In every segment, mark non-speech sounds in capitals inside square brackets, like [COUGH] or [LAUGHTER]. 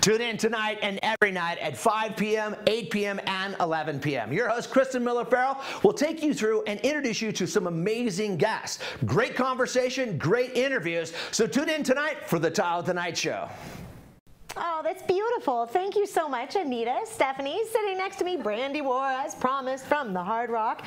Tune in tonight and every night at 5 p.m., 8 p.m., and 11 p.m. Your host, Kristen Miller Farrell, will take you through and introduce you to some amazing guests. Great conversation, great interviews. So tune in tonight for the Tahoe Tonight Show. Oh, that's beautiful. Thank you so much, Anita. Stephanie sitting next to me, Brandie Warr, as promised, from the Hard Rock.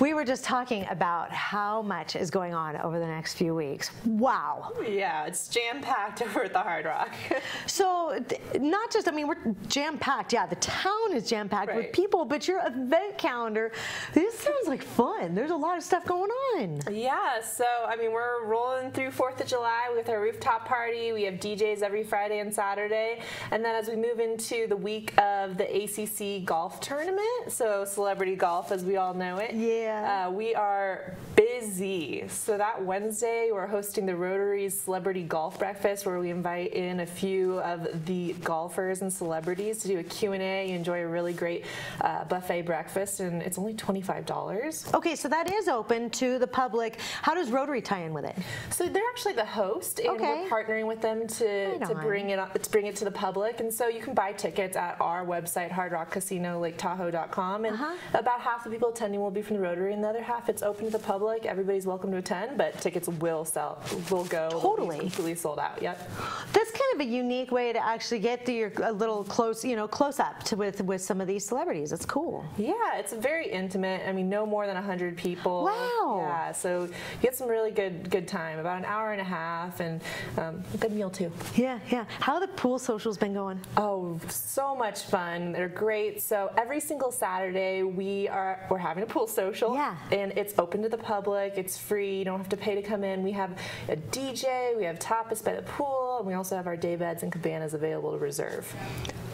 We were just talking about how much is going on over the next few weeks. Wow. Yeah, it's jam-packed [LAUGHS] over at the Hard Rock. [LAUGHS] so, not just, I mean, we're jam-packed. Yeah, the town is jam-packed right. with people, but your event calendar, this sounds like fun. There's a lot of stuff going on. Yeah, so, I mean, we're rolling through 4th of July with our rooftop party. We have DJs every Friday and Saturday. And then as we move into the week of the ACC golf tournament, so celebrity golf as we all know it, yeah, uh, we are busy. So that Wednesday, we're hosting the Rotary's Celebrity Golf Breakfast, where we invite in a few of the golfers and celebrities to do a Q&A. You enjoy a really great uh, buffet breakfast, and it's only $25. Okay, so that is open to the public. How does Rotary tie in with it? So they're actually the host, and okay. we're partnering with them to, to bring it to bring it to the public. And so you can buy tickets at our website, hardrockcasino and uh -huh. about half the people attending will be from the Rotary, and the other half it's open to the public. Everybody's welcome to attend, but tickets will sell, will go totally completely sold out. Yep. That's kind of a unique way to actually get to your a little close, you know, close up to with with some of these celebrities. It's cool. Yeah, it's very intimate. I mean, no more than hundred people. Wow. Yeah, so you get some really good good time, about an hour and a half, and um, a good meal too. Yeah, yeah. How the pool socials been going? Oh, so much fun. They're great. So every single Saturday we are we're having a pool social. Yeah. And it's open to the public. It's free. You don't have to pay to come in. We have a DJ. We have tapas by the pool, and we also have our day beds and cabanas available to reserve.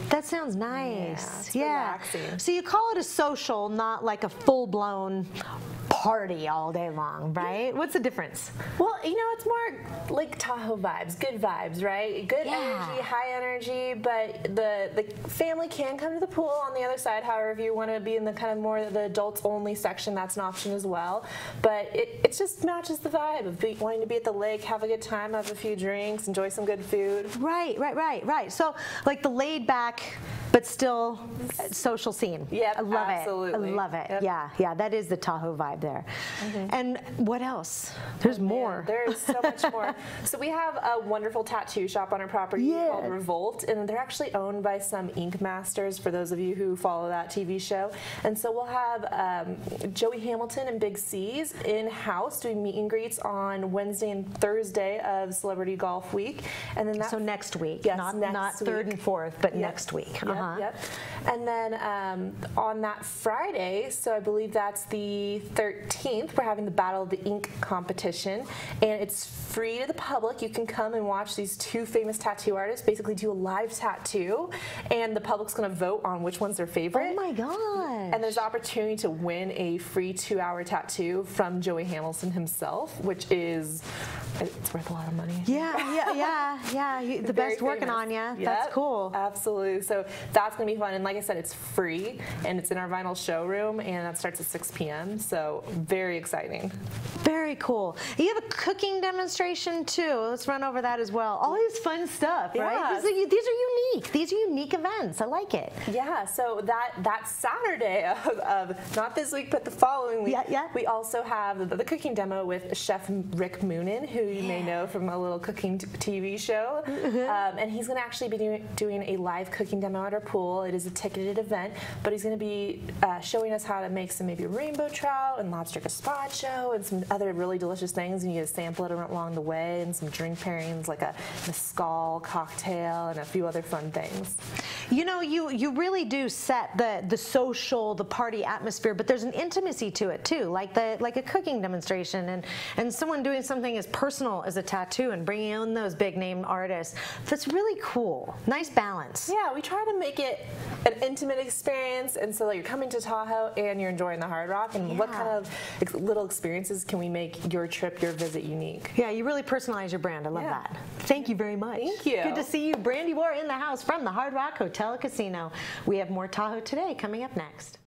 That sounds nice. Yeah. yeah. Relaxing. So you call it a social, not like a full blown party all day long, right? What's the difference? Well, you know, it's more like Tahoe vibes, good vibes, right? Good yeah. energy, high energy, but the the family can come to the pool on the other side. However, if you want to be in the kind of more the adults only section, that's an option as well. But it, it just matches the vibe of be, wanting to be at the lake, have a good time, have a few drinks, enjoy some good food. Right, right, right, right. So like the laid back but still social scene. Yeah, I love absolutely. it. I love it. Yep. Yeah, yeah, that is the Tahoe vibe there. Mm -hmm. And what else? There's oh, more. There's so much more. [LAUGHS] So we have a wonderful tattoo shop on our property yeah. called Revolt, and they're actually owned by some ink masters. For those of you who follow that TV show, and so we'll have um, Joey Hamilton and Big C's in house doing meet and greets on Wednesday and Thursday of Celebrity Golf Week, and then that so next week, yes, not next not week. third and fourth, but yep. next week. Yep, uh -huh. Yep. And then um, on that Friday, so I believe that's the 13th, we're having the Battle of the Ink competition, and it's free to the public. You can come and watch these two famous tattoo artists basically do a live tattoo, and the public's going to vote on which one's their favorite. Oh my god! And there's opportunity to win a free two-hour tattoo from Joey Hamilton himself, which is it's worth a lot of money. Yeah, yeah, yeah, yeah. You, the best working on you. Yep, that's cool. Absolutely. So that's going to be fun. And like I said, it's free and it's in our vinyl showroom and that starts at 6 p.m. So very exciting. Very cool. You have a cooking demonstration too. Let's run over that as well. All this fun stuff, yeah. right? These are, these are, unique. These are unique events. I like it. Yeah. So that that Saturday [LAUGHS] of, of not this week but the following week, yeah, yeah. we also have the, the cooking demo with Chef Rick Moonen, who you yeah. may know from a little cooking TV show. Mm-hmm. um, and he's going to actually be doing, doing a live cooking demo at our pool. It is a ticketed event, but he's going to be uh, showing us how to make some maybe rainbow trout and lobster gazpacho and some other really delicious things. And you get to sample it along the way and some drink pairings like a mezcal cocktail and a few other fun things. You know, you, you really do set the, the social, the party atmosphere, but there's an intimacy to it too, like the like a cooking demonstration and, and someone doing something as personal as a tattoo and bringing in those big name artists. That's really cool. Nice balance. Yeah, we try to make it an intimate experience and so that you're coming to Tahoe and you're enjoying the Hard Rock and yeah. what kind of ex little experiences can we make your trip, your visit unique? Yeah, you really personalize your brand. I love yeah. that. Thank you very much. Thank you. Good to see you. Brandie Warr in the house from the Hard Rock Hotel Casino. We have more Tahoe today coming up next.